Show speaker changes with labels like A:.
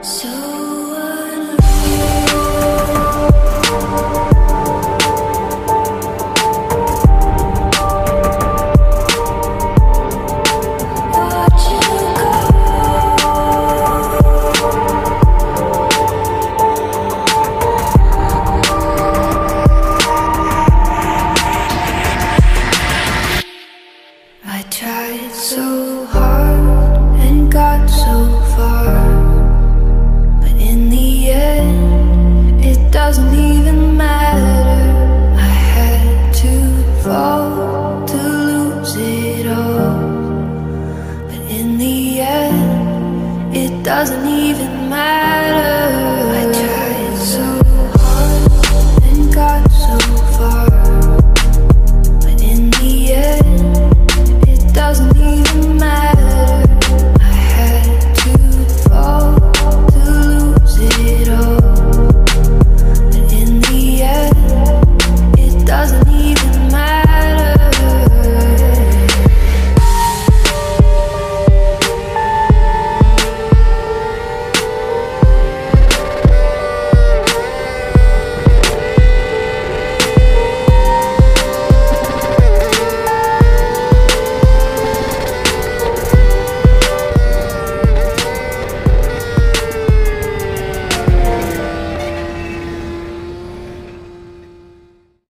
A: So doesn't even matter.